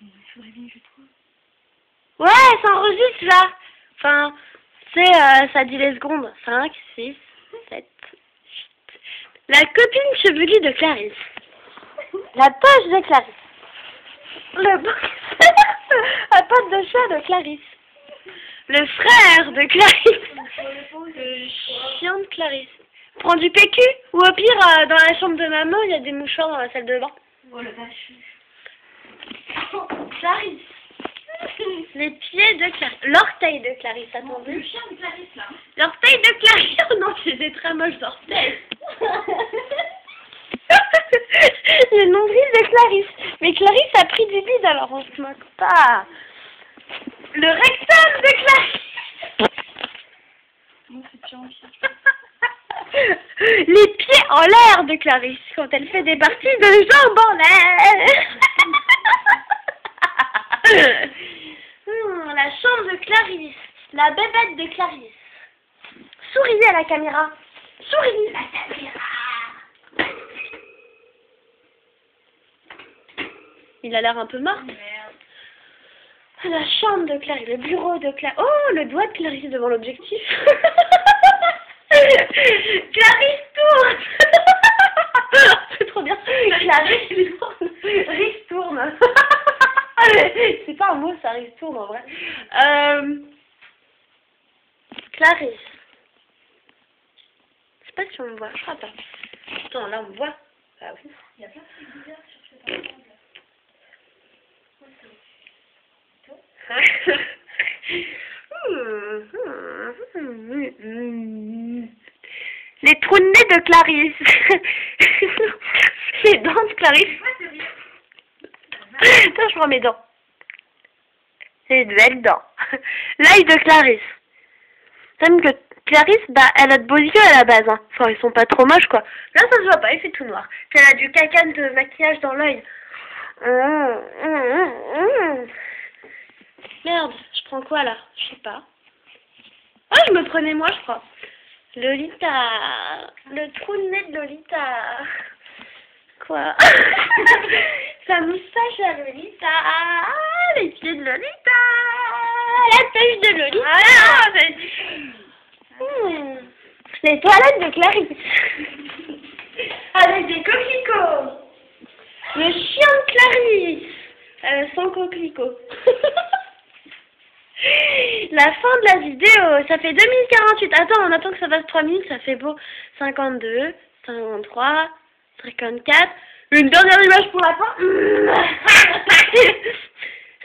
Il faudrait bien que je trouve. Ouais, ça enregistre là. Enfin, c'est, euh, ça dit les secondes. 5, 6, 7. La copine chevelue de Clarisse. La poche de Clarisse. Le à patte de chat de Clarisse. Le frère de Clarisse. Le chien de Clarisse. Prends du PQ ou au pire euh, dans la chambre de maman il y a des mouchoirs dans la salle de bain. Oh la vache. Clarisse. Les pieds de Clarisse. L'orteil de Clarisse, Le attendez. chien de Clarisse là. L'orteil de Clarisse. Oh non, c'est des très moches orteils. Le nombril de Clarisse. Mais Clarisse a pris du bide alors on se moque pas. Le rectum de Clarisse. Pire. Les pieds en l'air de Clarisse quand elle fait des parties de jambes en l'air. Hmm, la chambre de Clarisse. La bébête de Clarisse. Souriez à la caméra. Souriez à la caméra. Il a l'air un peu mort. Merde. La chambre de Clarisse, le bureau de Clarisse. Oh, le doigt de Clarisse devant l'objectif. Clarisse tourne. C'est trop bien. Clarisse tourne. Riz tourne. C'est pas un mot, ça tourne en vrai. Euh... Clarisse. Je sais pas si on me voit, je crois pas. Attends, là on me voit. Ah oui. Il y a plein de trucs bizarres sur cette table. Les trous de nez de Clarisse. Les dents de Clarisse. Attends, je prends mes dents. C'est dents. L'œil de Clarisse. T'aimes que Clarisse, bah, elle a de beaux yeux à la base. Hein. Enfin, ils sont pas trop moches, quoi. Là, ça se voit pas, il fait tout noir. Puis elle a du caca de maquillage dans l'œil. Merde, je prends quoi là? Je sais pas. Ah, je me prenais moi, je crois. Lolita. Le trou de nez de Lolita. Quoi? Sa moustache à Lolita. Les pieds de Lolita. La pêche de Lolita. Ah. Les toilettes de Clarisse. Avec des coquelicots. Le chien de Clarisse. Euh, sans coquelicots. La fin de la vidéo, ça fait 2048. Attends, on attend que ça fasse 3 minutes, ça fait beau. 52, 53, 54. Une dernière image pour la fin.